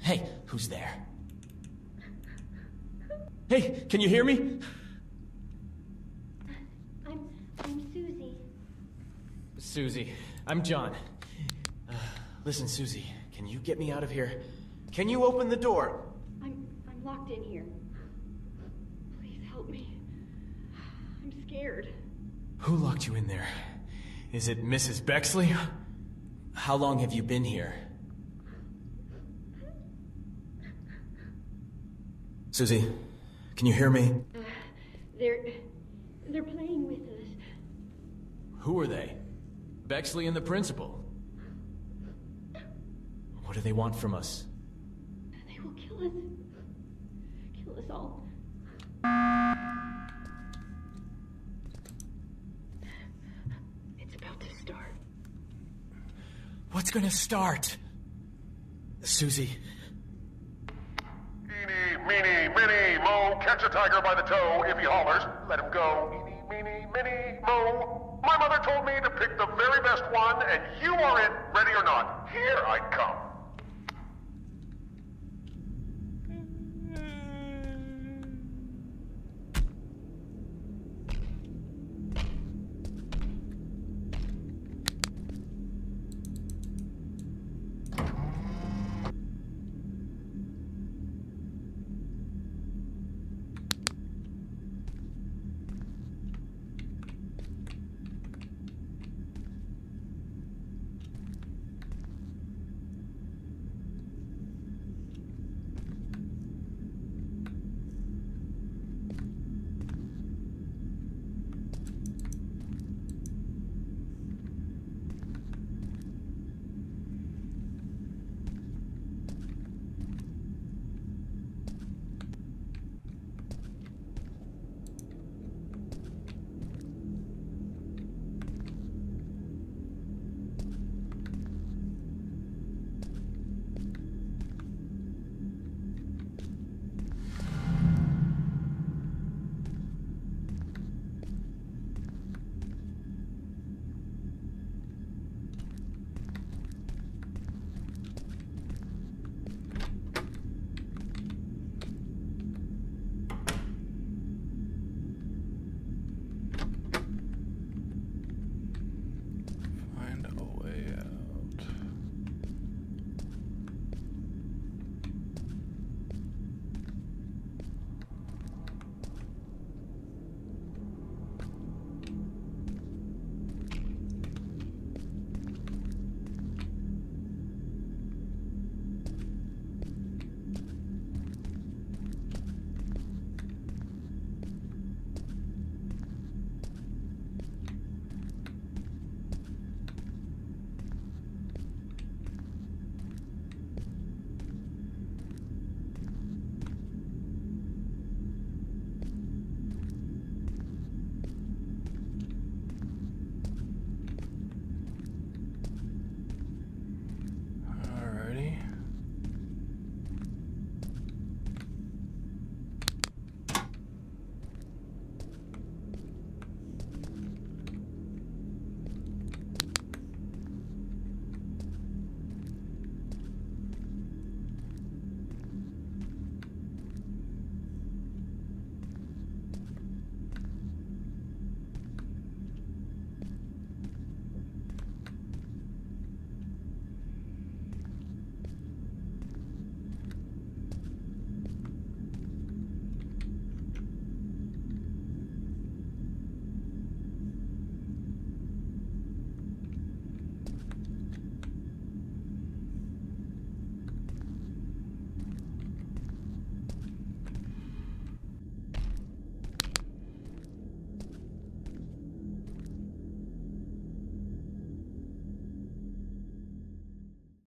Hey, who's there? Hey, can you hear me? I'm I'm Susie. Susie, I'm John. Uh, listen, Susie, can you get me out of here? Can you open the door? I'm I'm locked in here. Please help me. I'm scared. Who locked you in there? Is it Mrs. Bexley? How long have you been here? Susie, can you hear me? Uh, they're they're playing with us. Who are they? Bexley and the principal. What do they want from us? They will kill us. Kill us all. It's about to start. What's gonna start? Susie, Eeny, meeny, miny, mo, catch a tiger by the toe. If he hollers, let him go. Eeny, meeny, miny, mo. My mother told me to pick the very best one, and you are it, ready or not. Here I come.